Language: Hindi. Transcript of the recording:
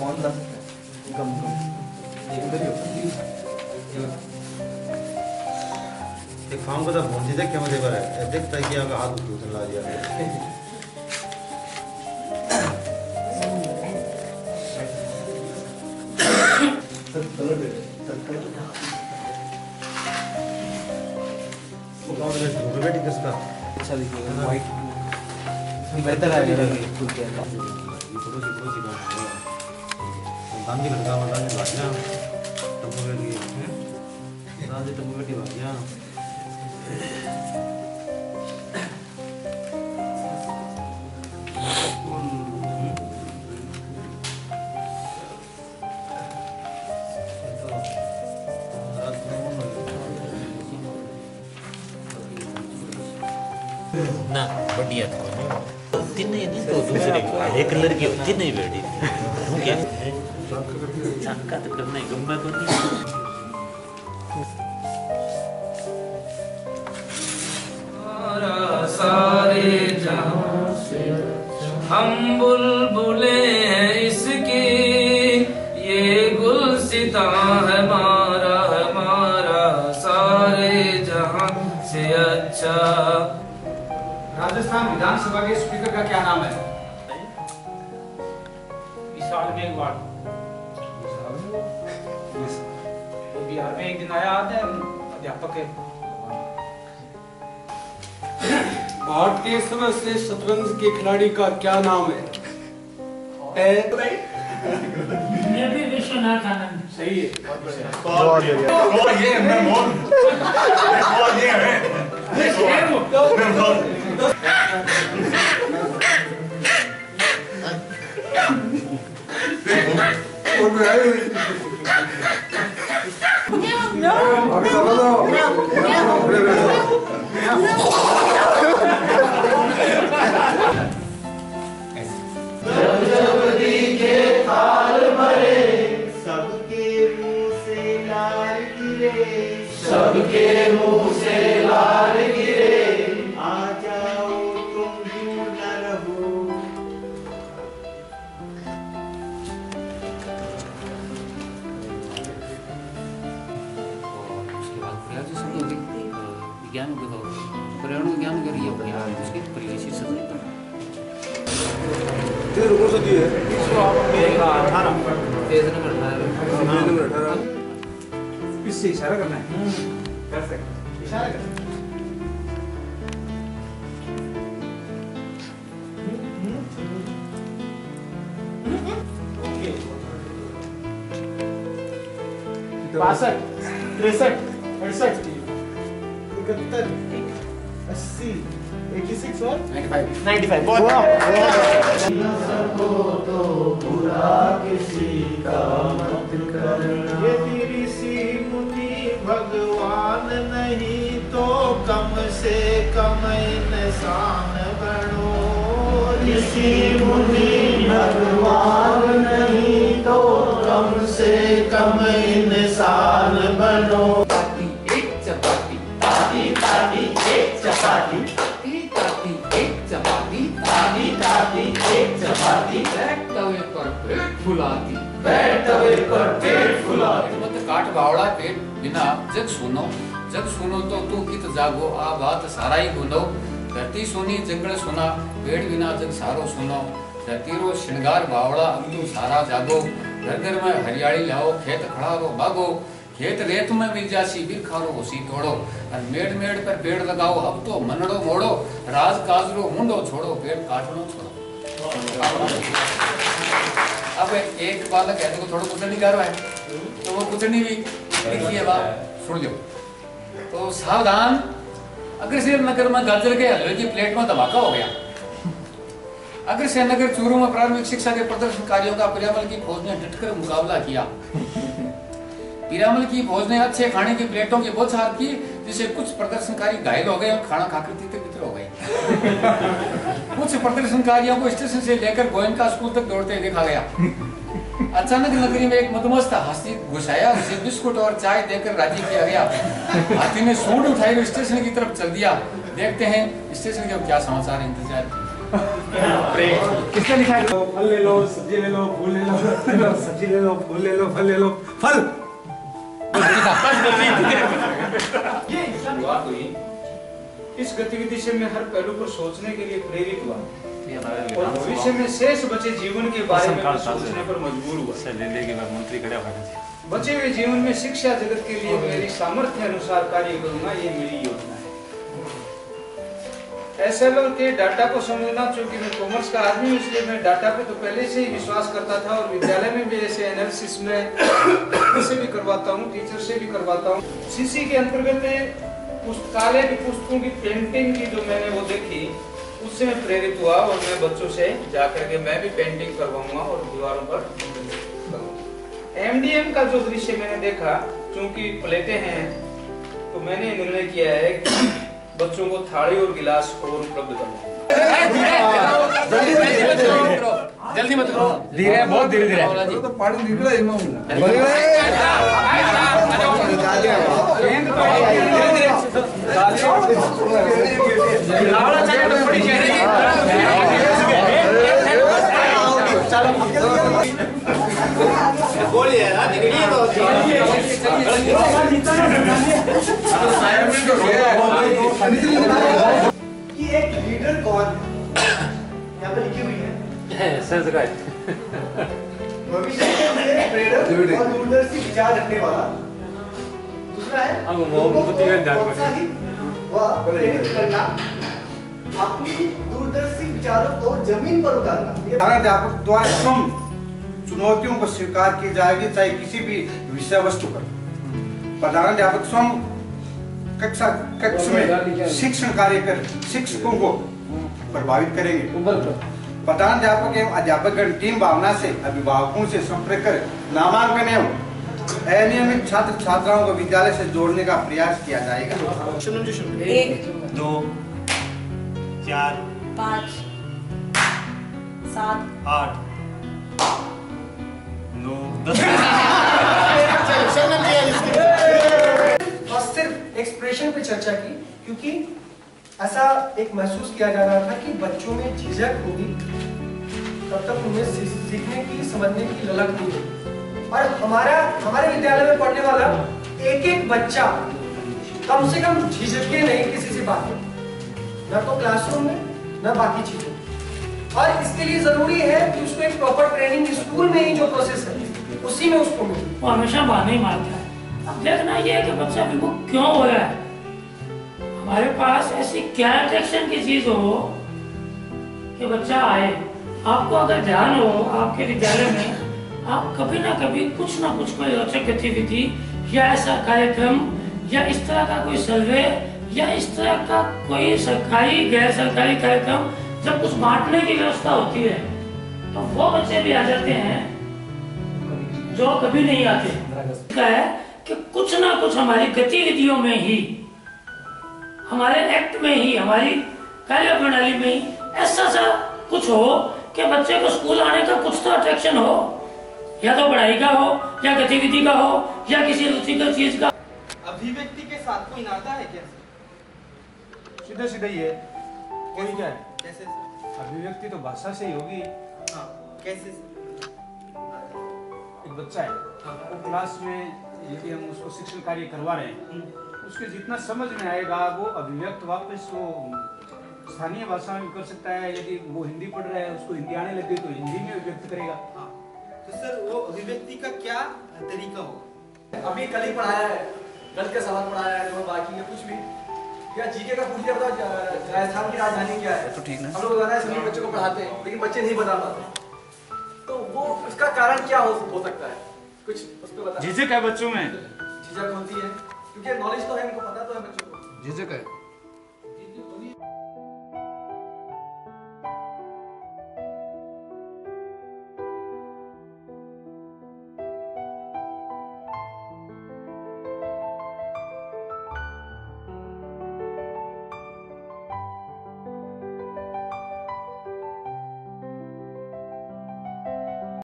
कौन सा? कम कम इधर ही होगा। एक फार्म को तो पहुँची देख क्या मुझे पर है देखता है कि आगे हाथ उठा ला दिया अच्छा दिखेगा वाइट बेहतर आएगा दांडी लड़का वाला ने भागना टप्पू बेटी दांडी टप्पू बेटी भागना ना बढ़िया तो तिनै नहीं तो दूसरे हरे कलर की होती नहीं बेटी तू क्या तो ही गम्मा को नहीं सारे जहाँ से हम बुलबुले हैं इसकी ये गुलसिता है मारा हमारा सारे जहाँ से अच्छा। राजस्थान विधानसभा के स्पीकर का क्या नाम है? विशाल मेघवाल बिहार में एक दिन आया आता है अध्यापक है। भारतीय सबसे शतरंज के खिलाड़ी का क्या नाम है? मैं सही है। सबके मुंह से लाल गिरे सबके मुंह से लाल विज्ञान करिए हो गया उसके परिवेशी सदन तेरे कौन सा दिए। पेज नंबर अठारह नंबर अठारह इससे इशारा करना है। कर सकते इशारा कर। बासठ तिरसठ अड़सठ। इकहत्तर। अस्सी एटी सिक्स और नाइन्टी फाइव यदि ऋषि मुनि भगवान नहीं तो कम से कम इंसान बनो ऋषि मुनि भगवान नहीं तो कम से कम इंसान बनो ताती ताती एक चपाती ताती ताती एक चपाती बैठ तवे पर पेट फुलाती बैठ तवे पर पेट फुलाती। मत काट बावड़ा पेट बिना जग सुनो जग सुनो तो तू कित जागो, आ बात सारा ही गुनो धरती सुनी जंगल सुना, पेड़ बिना जग सारो सुनो। धरती रो श्रृंगार बावड़ा तू सारा जागो। घर घर में हरियाली लाओ, खेत खड़ा रो बागो खेत रेत में मिल जासी बिरखारो होसी तोड़ो और मेड़ मेड़ पर पेड़ लगाओ अब तो मनड़ो मोड़ो, राज काजरो मुंडो छोड़ो पेड़ काटनो छोड़ो। अब एक बालक है, देखो थोड़ा कुचलनी कर रहा है। तो वो कुचलनी भी लिखी है बात सुन लो तो सावधान, अग्रसेन नगर में गाजर के हलवे की प्लेट में धमाका हो गया। अग्रसेन नगर चूरू में प्रारंभिक शिक्षा के प्रदर्शनकारियों का पर्यावरण की फौज ने डटकर मुकाबला किया। पिरामल की फौज ने अच्छे खाने की प्लेटों की बौछार की जिससे कुछ प्रदर्शनकारी घायल हो गए और खाना खाकर तितर बितर हो गए। कुछ प्रदर्शनकारियों को स्टेशन से लेकर गोयनका स्कूल तक दौड़ते देखा गया। अचानक नगरी में एक मधुमस्त हाथी घुसाया उसे बिस्कुट और चाय देकर राज़ी किया गया। हाथी ने सूंड उठाई और स्टेशन की तरफ़ चल दिया। देखते हैं स्टेशन के क्या समाचार है, इंतज़ार किसने लिखा है? फल ले लो सब्ज़ी ले लो फूल ले लो सब्ज़ी ले लो फूल ले लो फल ले लो फल। ये शुरुआत हुई इस गतिविधि से मैं हर पहलू पर सोचने के लिए प्रेरित हुआ। और भविष्य में शेष बचे जीवन के बारे में सोचने पर मजबूर हुआ। बचे हुए जीवन में शिक्षा जगत के लिए मेरी सामर्थ्य अनुसार कार्य करूँगा ये मेरी योजना एसएलओ के डाटा को समझना, चूँकि मैं कॉमर्स का आदमी हूँ, इसलिए मैं डाटा पे तो पहले से ही विश्वास करता था और विद्यालय में भी ऐसे एनालिसिस में से भी करवाता हूँ टीचर से भी करवाता हूँ। सीसी के अंतर्गत पुस्तकालय की पुस्तकों की पेंटिंग की जो मैंने वो देखी, उससे मैं प्रेरित हुआ और मैं बच्चों से जाकर के मैं भी पेंटिंग करवाऊँगा और दीवारों पर एमडीएम का जो दृश्य मैंने देखा क्योंकि प्लेटें हैं तो मैंने निर्णय किया है कि बच्चों को थाली और गिलास और उपलब्ध करवाऊं जल्दी मत करो धीरे बहुत धीरे धीरे तो पानी निकला कि एक लीडर कौन है? यहाँ पे लिखी हुई है। भविष्य के लिए प्रेरक और दूरदर्शी विचार रखने वाला। दूसरा है लोगों को प्रोत्साहित व प्रेरित करना अपनी दूरदर्शी विचारों को ज़मीन पर उतारना। द्वारा स्वयं चुनौतियों को स्वीकार की जाएगी चाहे किसी भी विषय वस्तु पर प्रधानाध्यापक स्वयं कक्षा कक्ष में शिक्षण कार्य कर शिक्षकों को प्रभावित करेंगे। प्रधानाध्यापक एवं अध्यापक टीम भावना से अभिभावकों से संपर्क कर नामांकन एवं अनियमित छात्र छात्राओं को विद्यालय से जोड़ने का प्रयास किया जाएगा। एक दो चार पाँच सात आठ नौ दस। एक्सप्रेशन पे चर्चा की, क्योंकि ऐसा एक महसूस किया जा रहा था कि बच्चों में झिझक होगी। तब तक उन्हें सीखने की, समझने की ललक नहीं होगी। और हमारा, हमारे विद्यालय में पढ़ने वाला एक एक बच्चा कम से कम झिझके नहीं किसी से बात न तो क्लासरूम में, न बाकी चीज़ों। और इसके लिए ज़रूरी है कि उसको एक प्रॉपर ट्रेनिंग स्कूल में ही जो प्रोसेस है, उसी में उसको मिले। वो हमेशा बहाने मारता है। अब देखना ये है कि बच्चा विमुख क्यों हो रहा है। हमारे पास ऐसी क्या अट्रैक्शन की चीज़ हो कि बच्चा आए? आपको अगर ध्यान हो आपके विद्यालय में आप कभी ना कभी कुछ ना कुछ कोई रोचक गतिविधि या ऐसा कार्यक्रम या इस तरह का कोई सर्वे या इस तरह का कोई सरकारी गैर सरकारी कार्यक्रम जब कुछ बांटने की व्यवस्था होती है तो वो बच्चे भी आ जाते हैं जो कभी नहीं आते। है कि कुछ ना कुछ हमारी गतिविधियों में ही हमारे एक्ट में ही हमारी कार्य प्रणाली में ही ऐसा सा कुछ हो कि बच्चे को स्कूल आने का कुछ तो अट्रैक्शन हो। या तो पढ़ाई का हो या गतिविधि का हो या किसी रुचिकर चीज़ का। अभिव्यक्ति के साथ कोई नाता है क्या? सीधा सीधा ही है कोई क्या है? कैसे अभिव्यक्ति तो भाषा से ही होगी। हाँ कैसे? एक बच्चा है वो क्लास में यदि हम उसको शिक्षण कार्य करवा रहे हैं। उसके जितना समझ में आएगा वो अभिव्यक्त वापस वो स्थानीय भाषा में कर सकता है। यदि वो हिंदी पढ़ रहा है उसको हिंदी आने लग गई तो हिंदी में व्यक्त करेगा। हाँ। तो सर वो अभिव्यक्ति का क्या तरीका होगा? अभी कल ही पढ़ाया है। गणित का सवाल पढ़ाया है जो बाकी है कुछ भी। या जीके का पूछ लिया बताओ राजस्थान की राजधानी क्या है? तो ठीक ना। हम लोग बताना है सभी बच्चों को पढ़ाते हैं लेकिन बच्चे नहीं बता पाते। तो वो उसका कारण क्या हो, हो सकता है? कुछ उस पर बता। झिझक है बच्चों में? झिझक होती है? क्योंकि नॉलेज तो है इनको पता तो है बच्चों को। झिझक है।